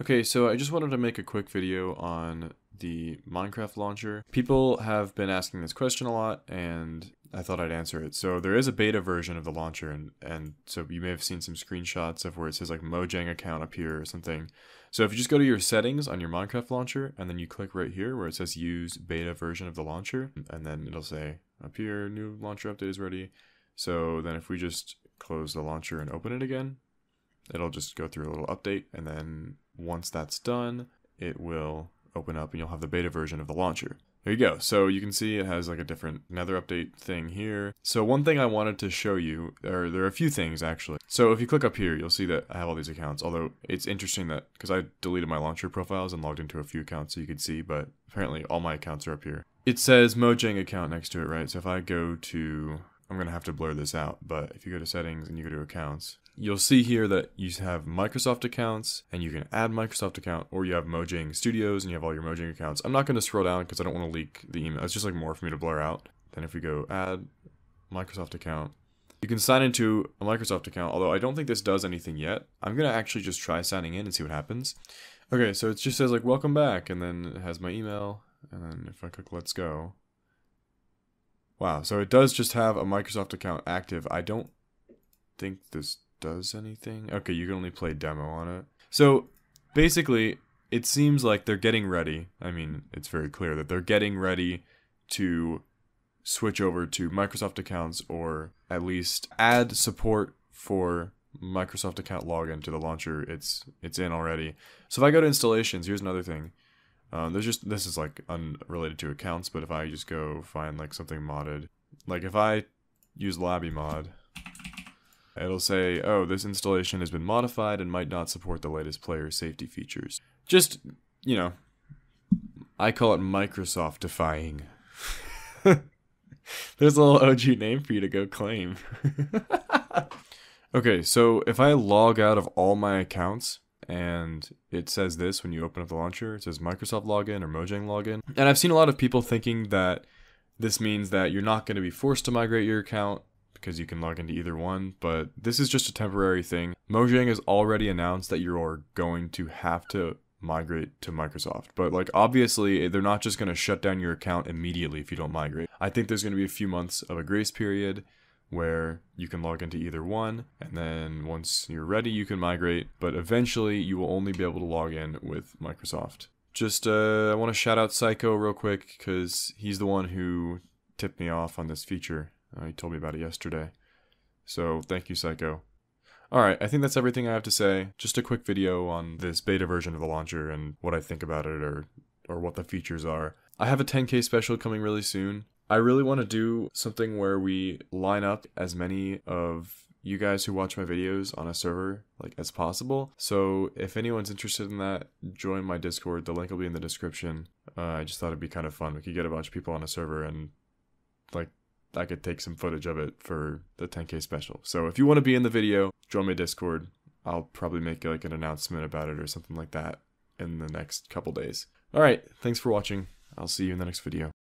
Okay, so I just wanted to make a quick video on the Minecraft launcher. People have been asking this question a lot, and I thought I'd answer it. So there is a beta version of the launcher, and, and so you may have seen some screenshots of where it says like Mojang account up here or something. So if you just go to your settings on your Minecraft launcher, and then you click right here where it says use beta version of the launcher, and then it'll say up here, new launcher update is ready. So then if we just close the launcher and open it again, it'll just go through a little update and then once that's done it will open up and you'll have the beta version of the launcher. There you go. So you can see it has like a different another update thing here. So one thing i wanted to show you or there are a few things actually. So if you click up here you'll see that i have all these accounts although it's interesting that because i deleted my launcher profiles and logged into a few accounts so you could see but apparently all my accounts are up here. It says mojang account next to it right? So if i go to I'm going to have to blur this out, but if you go to settings and you go to accounts, you'll see here that you have Microsoft accounts and you can add Microsoft account or you have Mojang Studios and you have all your Mojang accounts. I'm not going to scroll down because I don't want to leak the email. It's just like more for me to blur out. Then if we go add Microsoft account, you can sign into a Microsoft account, although I don't think this does anything yet. I'm going to actually just try signing in and see what happens. Okay, so it just says like welcome back and then it has my email and then if I click let's go, Wow, so it does just have a Microsoft account active. I don't think this does anything. Okay, you can only play demo on it. So basically, it seems like they're getting ready. I mean, it's very clear that they're getting ready to switch over to Microsoft accounts or at least add support for Microsoft account login to the launcher. It's it's in already. So if I go to installations, here's another thing. Um, there's just this is like unrelated to accounts, but if I just go find like something modded, like if I use LabyMod, it'll say, "Oh, this installation has been modified and might not support the latest player safety features." Just you know, I call it Microsoft defying. There's a little OG name for you to go claim. okay, so if I log out of all my accounts, and it says this when you open up the launcher. It says Microsoft login or Mojang login. And I've seen a lot of people thinking that this means that you're not going to be forced to migrate your account because you can log into either one, but this is just a temporary thing. Mojang has already announced that you're going to have to migrate to Microsoft. But like obviously they're not just going to shut down your account immediately if you don't migrate. I think there's going to be a few months of a grace period where you can log into either one and then once you're ready you can migrate but eventually you will only be able to log in with Microsoft. Just uh, I want to shout out Psycho real quick because he's the one who tipped me off on this feature. Uh, he told me about it yesterday. So thank you Psycho. Alright, I think that's everything I have to say. Just a quick video on this beta version of the launcher and what I think about it or, or what the features are. I have a 10k special coming really soon. I really want to do something where we line up as many of you guys who watch my videos on a server like as possible. So if anyone's interested in that, join my Discord. The link will be in the description. Uh, I just thought it'd be kind of fun. We could get a bunch of people on a server and like I could take some footage of it for the 10k special. So if you want to be in the video, join my Discord. I'll probably make like an announcement about it or something like that in the next couple days. All right, thanks for watching. I'll see you in the next video.